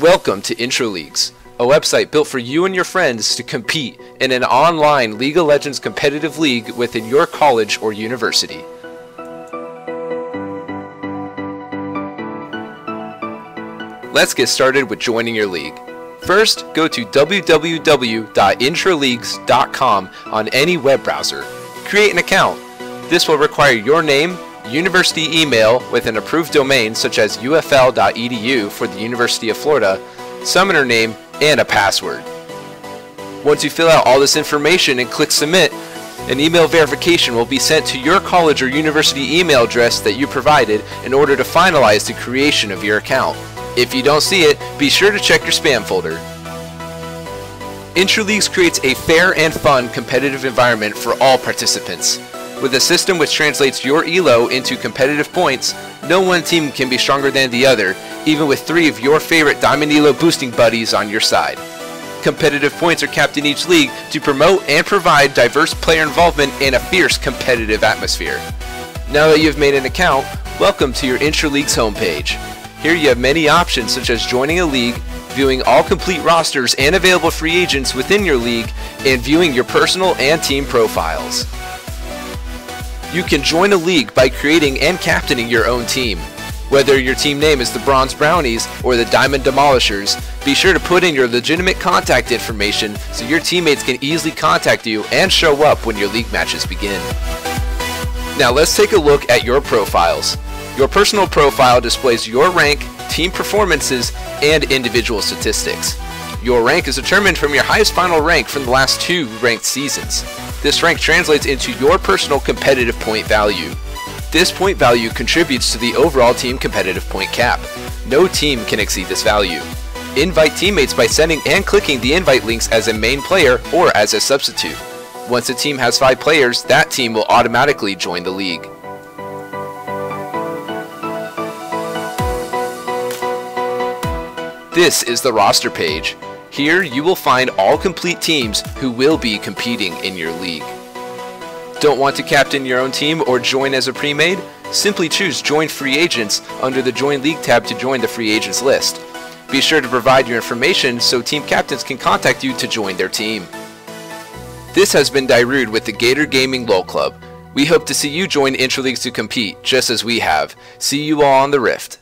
Welcome to Intraleagues, a website built for you and your friends to compete in an online League of Legends competitive league within your college or university. Let's get started with joining your league. First, go to www.intraleagues.com on any web browser. Create an account. This will require your name, university email with an approved domain such as ufl.edu for the University of Florida, summoner name, and a password. Once you fill out all this information and click submit, an email verification will be sent to your college or university email address that you provided in order to finalize the creation of your account. If you don't see it, be sure to check your spam folder. Intraleagues creates a fair and fun competitive environment for all participants. With a system which translates your ELO into competitive points, no one team can be stronger than the other, even with three of your favorite Diamond ELO boosting buddies on your side. Competitive points are capped in each league to promote and provide diverse player involvement in a fierce competitive atmosphere. Now that you've made an account, welcome to your Intraleagues homepage. Here you have many options such as joining a league, viewing all complete rosters and available free agents within your league, and viewing your personal and team profiles. You can join a league by creating and captaining your own team. Whether your team name is the Bronze Brownies or the Diamond Demolishers, be sure to put in your legitimate contact information so your teammates can easily contact you and show up when your league matches begin. Now let's take a look at your profiles. Your personal profile displays your rank, team performances, and individual statistics. Your rank is determined from your highest final rank from the last two ranked seasons. This rank translates into your personal competitive point value. This point value contributes to the overall team competitive point cap. No team can exceed this value. Invite teammates by sending and clicking the invite links as a main player or as a substitute. Once a team has 5 players, that team will automatically join the league. This is the roster page. Here you will find all complete teams who will be competing in your league. Don't want to captain your own team or join as a pre-made? Simply choose Join Free Agents under the Join League tab to join the free agents list. Be sure to provide your information so team captains can contact you to join their team. This has been Darude with the Gator Gaming LOL Club. We hope to see you join Intraleagues to compete, just as we have. See you all on the Rift.